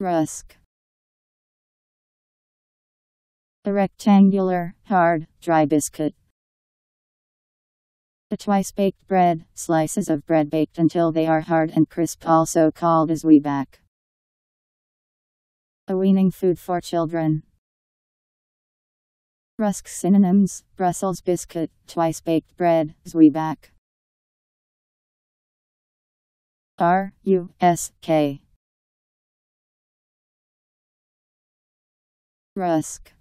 Rusk. A rectangular, hard, dry biscuit. A twice baked bread, slices of bread baked until they are hard and crisp, also called as zwieback. A weaning food for children. Rusk synonyms Brussels biscuit, twice baked bread, zwieback. R U S K. Rusk